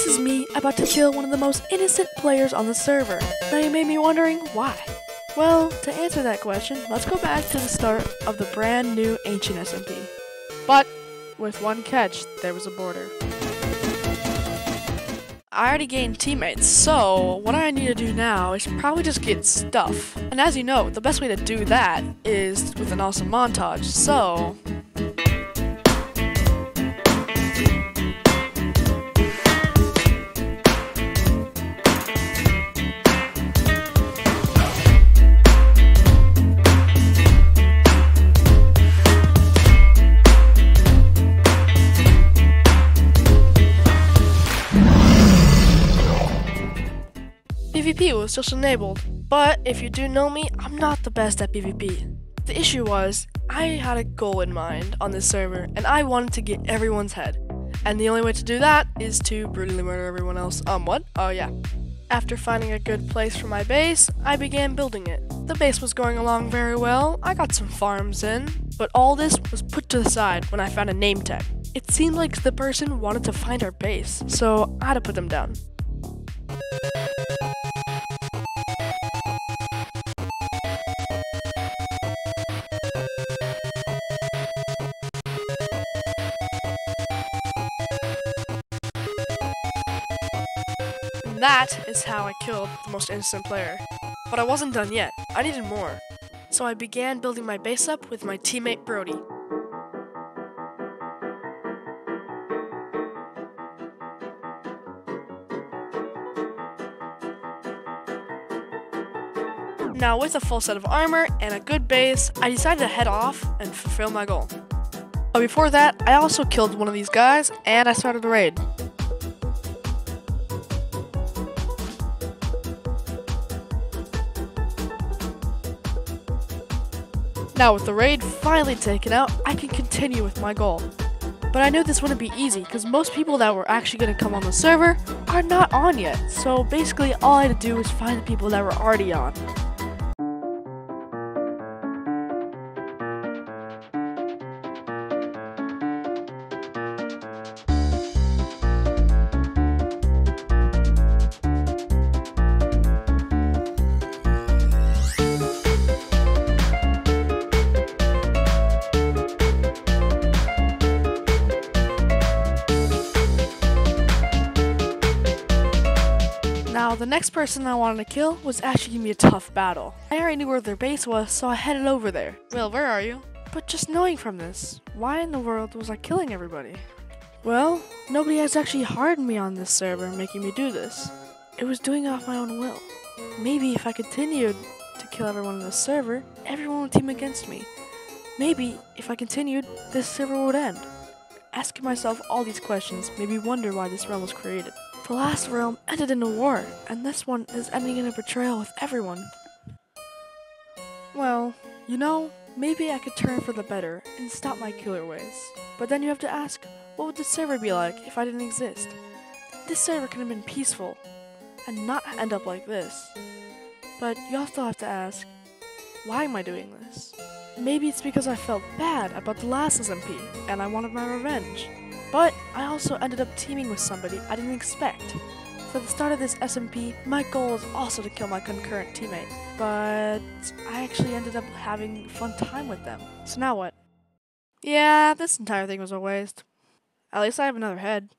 This is me about to kill one of the most innocent players on the server. Now you may be wondering why. Well, to answer that question, let's go back to the start of the brand new Ancient SMP. But, with one catch, there was a border. I already gained teammates, so what I need to do now is probably just get stuff. And as you know, the best way to do that is with an awesome montage, so... PvP was just enabled, but if you do know me, I'm not the best at PvP. The issue was, I had a goal in mind on this server, and I wanted to get everyone's head. And the only way to do that is to brutally murder everyone else. Um, what? Oh, yeah. After finding a good place for my base, I began building it. The base was going along very well, I got some farms in, but all this was put to the side when I found a name tag. It seemed like the person wanted to find our base, so I had to put them down. That is how I killed the most innocent player. But I wasn't done yet. I needed more. So I began building my base up with my teammate Brody. Now with a full set of armor and a good base, I decided to head off and fulfill my goal. But before that, I also killed one of these guys and I started a raid. Now with the raid finally taken out, I can continue with my goal. But I knew this wouldn't be easy because most people that were actually going to come on the server are not on yet. So basically all I had to do was find the people that were already on. Now, the next person I wanted to kill was actually gonna be a tough battle. I already knew where their base was, so I headed over there. Will, where are you? But just knowing from this, why in the world was I killing everybody? Well, nobody has actually hardened me on this server making me do this. It was doing it off my own will. Maybe if I continued to kill everyone on the server, everyone would team against me. Maybe if I continued, this server would end. Asking myself all these questions made me wonder why this realm was created. The last realm ended in a war, and this one is ending in a betrayal with everyone. Well, you know, maybe I could turn for the better and stop my killer ways. But then you have to ask, what would the server be like if I didn't exist? This server could have been peaceful and not end up like this. But you also have to ask, why am I doing this? Maybe it's because I felt bad about the last SMP and I wanted my revenge. But I also ended up teaming with somebody I didn't expect. For the start of this SMP, my goal was also to kill my concurrent teammate, but I actually ended up having fun time with them. So now what? Yeah, this entire thing was a waste. At least I have another head.